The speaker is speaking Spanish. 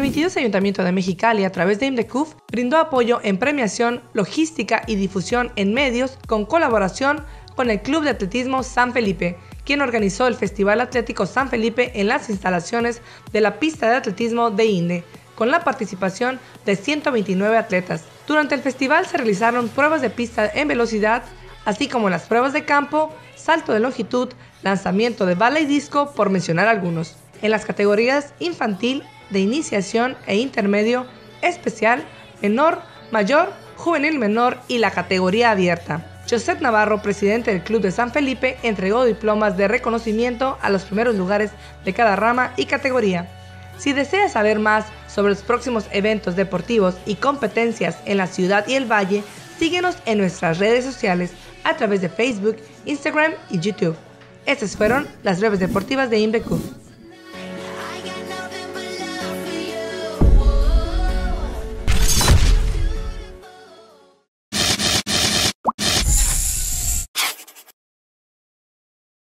22 Ayuntamiento de Mexicali, a través de IMDECUF, brindó apoyo en premiación, logística y difusión en medios con colaboración con el Club de Atletismo San Felipe, quien organizó el Festival Atlético San Felipe en las instalaciones de la pista de atletismo de INDE, con la participación de 129 atletas. Durante el festival se realizaron pruebas de pista en velocidad, así como las pruebas de campo, salto de longitud, lanzamiento de bala y disco, por mencionar algunos. En las categorías infantil, de iniciación e intermedio, especial, menor, mayor, juvenil menor y la categoría abierta. José Navarro, presidente del Club de San Felipe, entregó diplomas de reconocimiento a los primeros lugares de cada rama y categoría. Si deseas saber más sobre los próximos eventos deportivos y competencias en la ciudad y el valle, síguenos en nuestras redes sociales a través de Facebook, Instagram y YouTube. Estas fueron las breves deportivas de Inbecu.